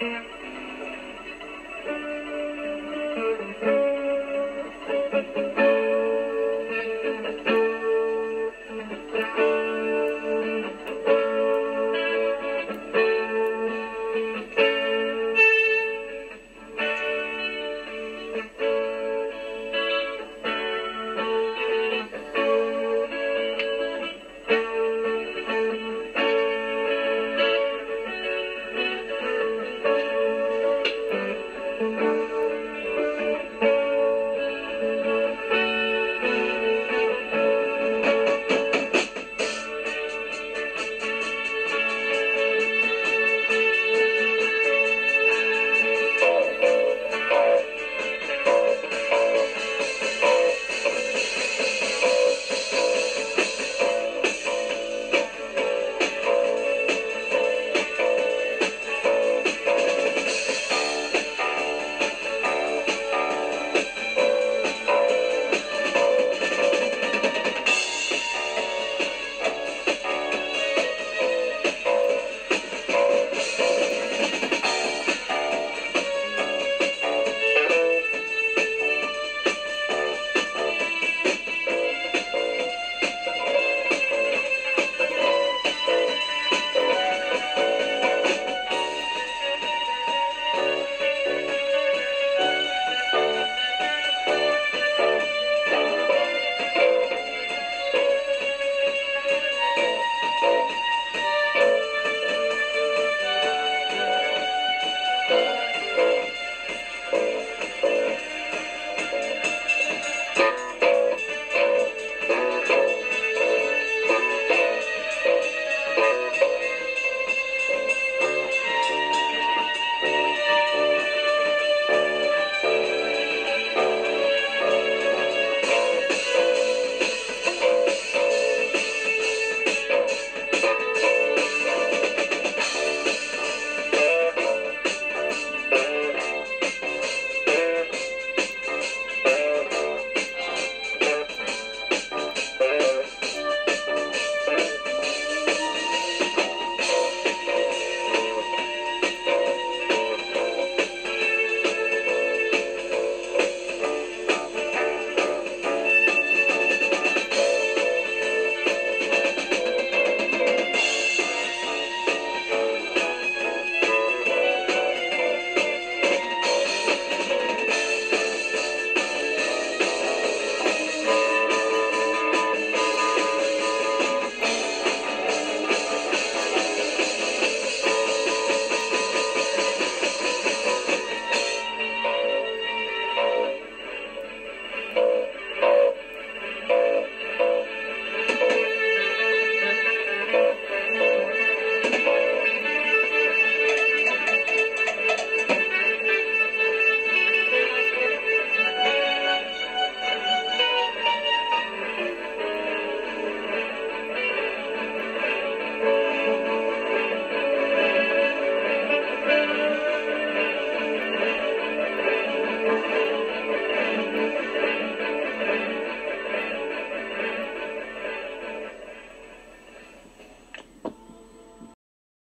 Yeah.